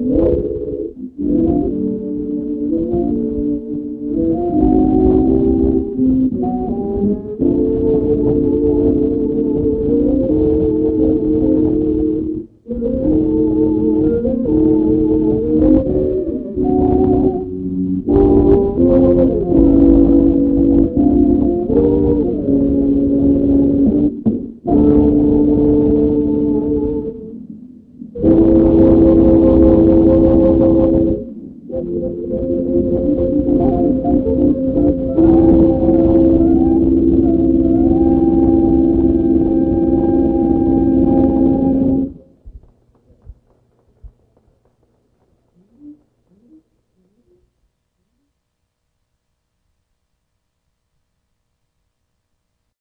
you.